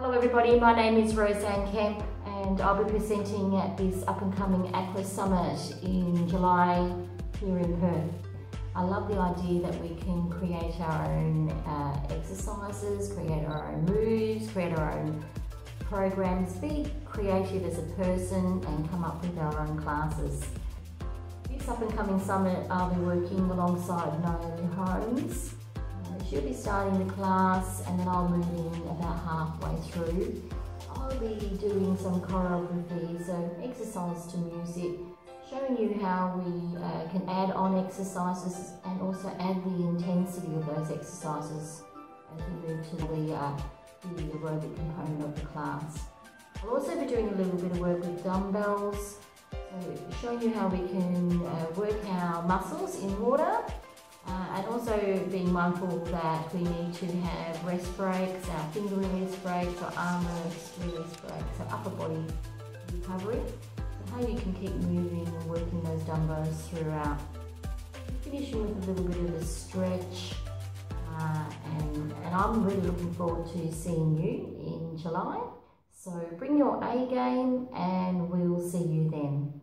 Hello everybody, my name is Rosanne Kemp and I'll be presenting at this up and coming Aqua Summit in July here in Perth. I love the idea that we can create our own uh, exercises, create our own moves, create our own programs, be creative as a person and come up with our own classes. This up and coming summit I'll be working alongside Naomi Holmes. Uh, she'll be starting the class and then I'll move in about halfway through. I'll be doing some choreography, so exercise to music, showing you how we uh, can add on exercises and also add the intensity of those exercises as we move to the uh, the aerobic component of the class. I'll also be doing a little bit of work with dumbbells, so showing you how we can uh, work our muscles in water uh, and also being mindful that we need to have rest breaks, our finger release breaks, or arm release breaks, so upper body recovery. So how you can keep moving and working those dumbbells throughout. Finishing with a little bit of a stretch uh, and, and I'm really looking forward to seeing you in July. So bring your A game and we'll see you then.